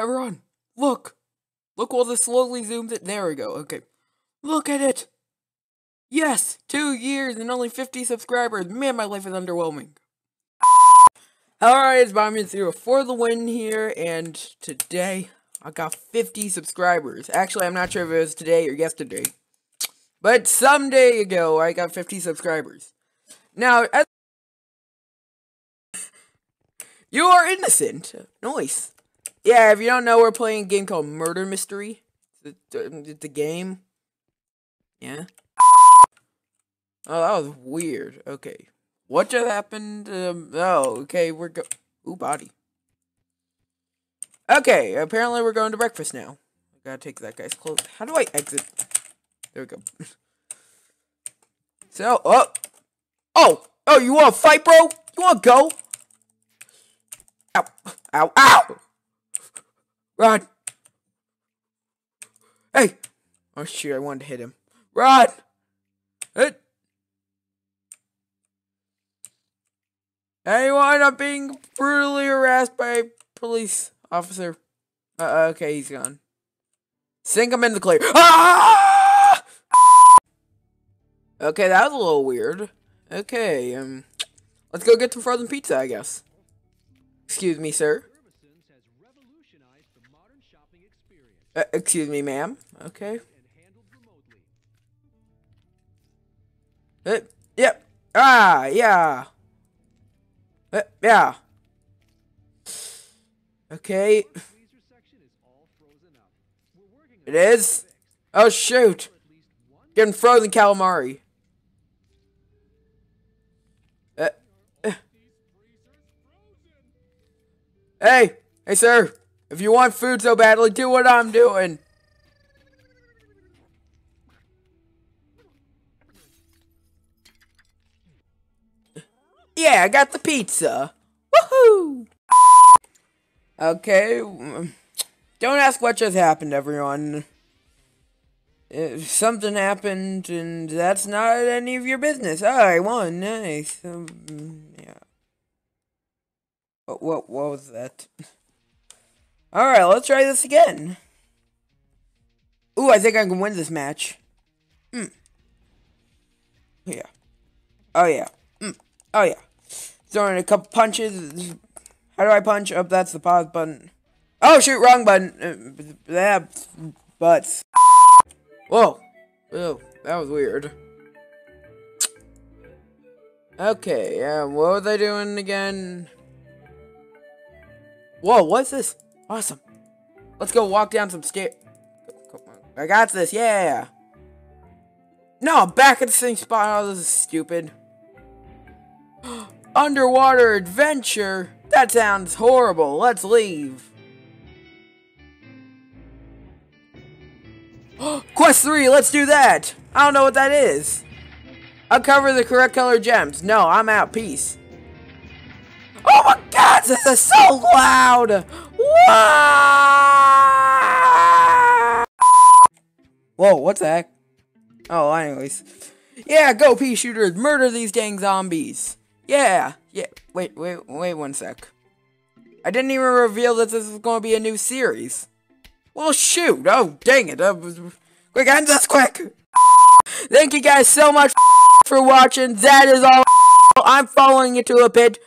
Everyone, look. Look while this slowly zooms it. There we go. Okay. Look at it. Yes, two years and only 50 subscribers. Man, my life is underwhelming. Alright, it's Bobman Zero for the win here, and today I got 50 subscribers. Actually, I'm not sure if it was today or yesterday. But some day ago, I got 50 subscribers. Now, as you are innocent. Nice. Yeah, if you don't know, we're playing a game called Murder Mystery. A game. Yeah. Oh, that was weird. Okay. What just happened? Um, oh, okay, we're go- Ooh, body. Okay, apparently we're going to breakfast now. I gotta take that guy's clothes. How do I exit? There we go. so, oh! Oh! Oh, you wanna fight, bro? You wanna go? Ow! Ow! Ow! Rod! Hey! Oh, shoot, I wanted to hit him. Rod! Hit! Anyone? I'm being brutally harassed by a police officer. Uh, okay, he's gone. Sink him in the clear. Ah! Okay, that was a little weird. Okay, um, let's go get some frozen pizza, I guess. Excuse me, sir. Uh, excuse me, ma'am. Okay. Uh, yep. Ah, yeah. Uh, yeah. Okay. It is? Oh, shoot. Getting frozen calamari. Uh, uh. Hey! Hey, sir! If you want food so badly, do what I'm doing! Yeah, I got the pizza! Woohoo! Okay, don't ask what just happened, everyone. If something happened, and that's not any of your business. I won, nice. Um, yeah. What, what, what was that? Alright, let's try this again. Ooh, I think I can win this match. Hmm. Yeah. Oh, yeah. Mm. Oh, yeah. Throwing a couple punches. How do I punch? Oh, that's the pause button. Oh, shoot, wrong button. Uh, butts. Whoa. Oh, that was weird. Okay, um, what was I doing again? Whoa, what's this? Awesome. Let's go walk down some stairs. I got this, yeah. No, I'm back at the same spot. Oh, this is stupid. Underwater adventure? That sounds horrible. Let's leave. Quest 3, let's do that. I don't know what that is. Uncover the correct color gems. No, I'm out. Peace. Oh my god, this is so loud! Whoa, what's that? Oh, anyways. Yeah, go pea shooters, murder these dang zombies. Yeah, yeah, wait, wait, wait one sec. I didn't even reveal that this was going to be a new series. Well, shoot, oh, dang it. Uh, quick, end this quick. Thank you guys so much for watching. That is all. I'm following you to a pit.